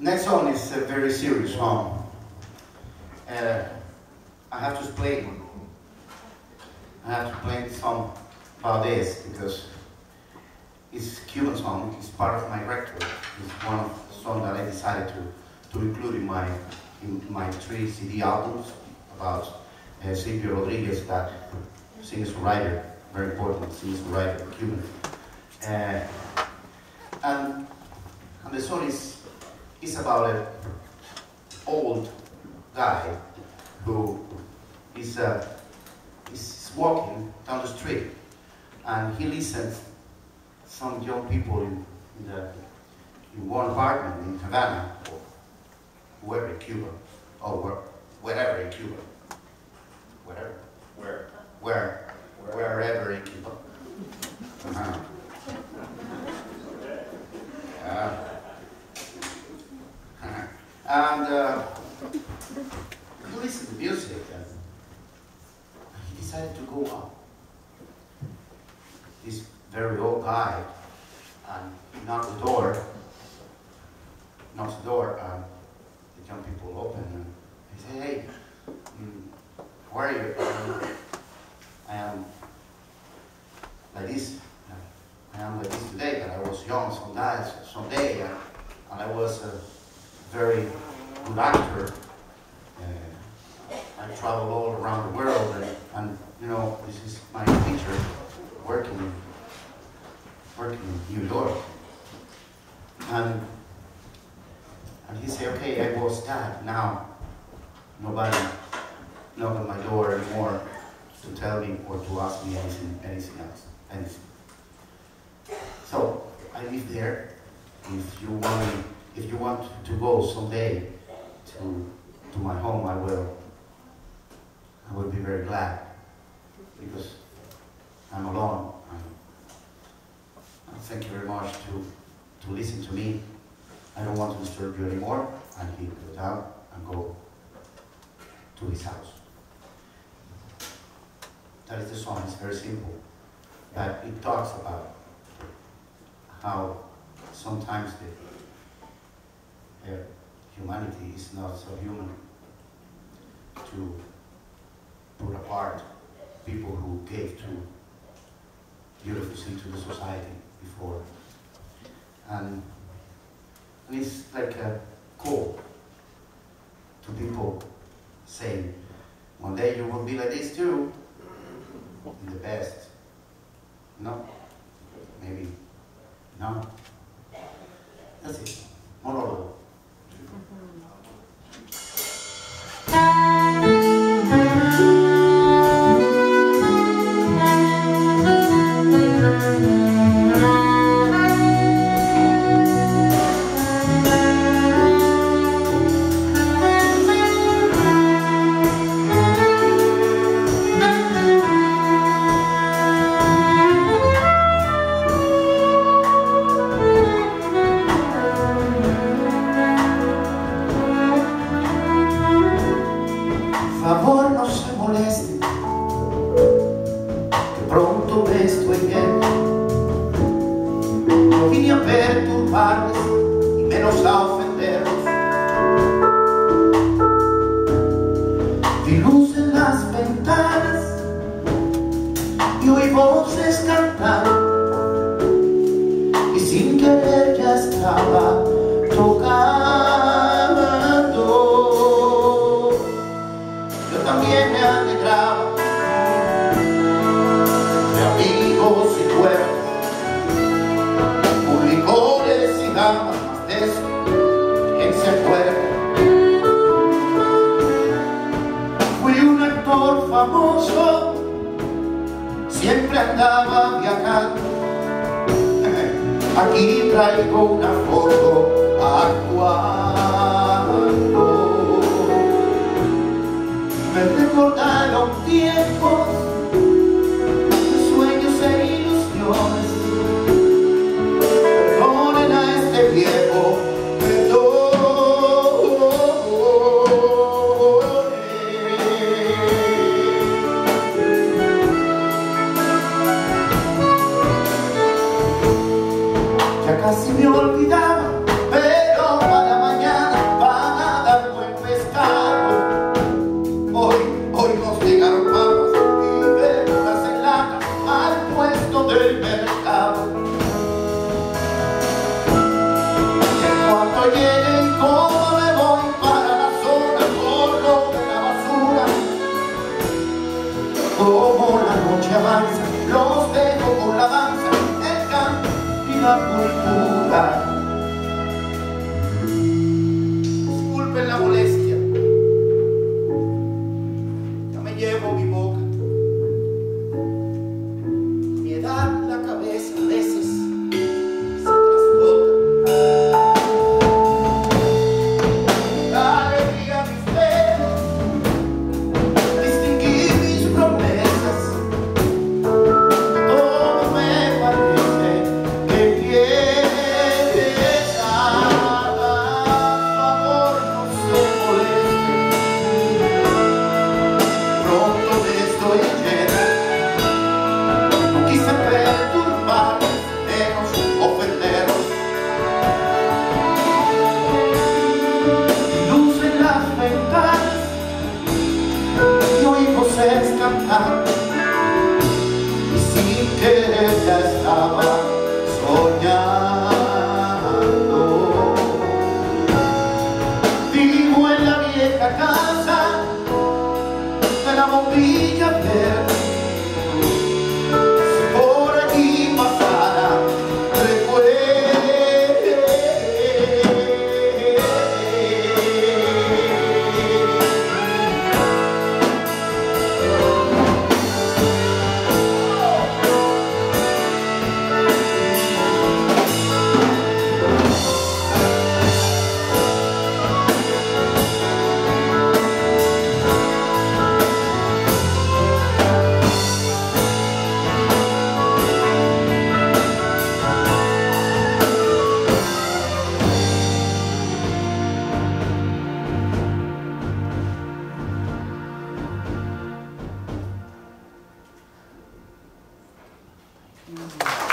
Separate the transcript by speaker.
Speaker 1: Next song is a very serious song. Uh, I have to explain. I have to play the song this because it's Cuban song. It's part of my record. It's one of the that I decided to, to include in my in my three CD albums about uh, Silvio Rodriguez, that singer-songwriter, very important singer-songwriter, Cuban. Uh, and, and the song is, is about an old guy who is, uh, is walking down the street and he listens some young people in, in, the, in one apartment in Havana or wherever in Cuba or where, wherever in Cuba, wherever,
Speaker 2: Where?
Speaker 1: where, wherever in Cuba. Uh-huh. Yeah. and uh, he listened to music and he decided to go out. This very old guy and knocked the door, knocks the door, and the young people open and he said, hey, mm, how are you? I am like this. I am like this today, but I was young some days, someday, and, and I was a very good actor. Uh, I traveled all around the world, and, and you know, this is my teacher working, working in New York. And, and he said, okay, I was that, now nobody knock on my door anymore to tell me or to ask me anything, anything else, anything. So I live there. If you want, if you want to go someday to to my home, I will. I will be very glad because I'm alone. And, and thank you very much to to listen to me. I you anymore. And he go down and go to his house. That is the song. It's very simple, but it talks about how sometimes the uh, humanity is not so human to put apart people who gave to beautifully to the society before. And, it's like a call to people saying, one day you will be like this too, in the best. No? Maybe no? That's it. Monologue. Favor no se moleste, que pronto me estoy viendo. No vine a perturbarles y menos a andaba viajando. Aquí traigo una foto actuando. Mm -hmm.